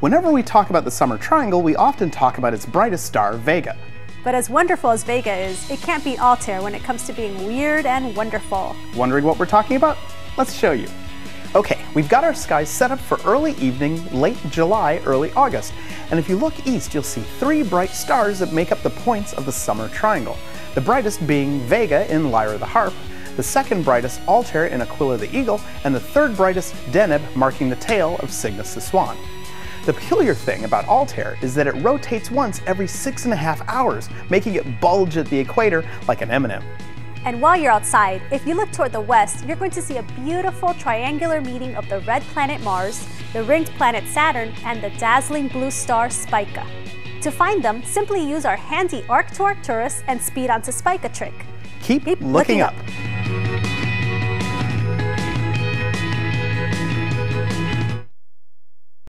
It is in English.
Whenever we talk about the summer triangle, we often talk about its brightest star, Vega. But as wonderful as Vega is, it can't beat Altair when it comes to being weird and wonderful. Wondering what we're talking about? Let's show you. Okay, we've got our skies set up for early evening, late July, early August. And if you look east, you'll see three bright stars that make up the points of the summer triangle. The brightest being Vega in Lyra the Harp, the second brightest Altair in Aquila the Eagle, and the third brightest Deneb marking the tail of Cygnus the Swan. The peculiar thing about Altair is that it rotates once every six and a half hours, making it bulge at the equator like an M&M. And while you're outside, if you look toward the west, you're going to see a beautiful triangular meeting of the red planet Mars, the ringed planet Saturn, and the dazzling blue star Spica. To find them, simply use our handy Arc to Arcturus and speed onto Spica trick. Keep, Keep looking, looking up. up.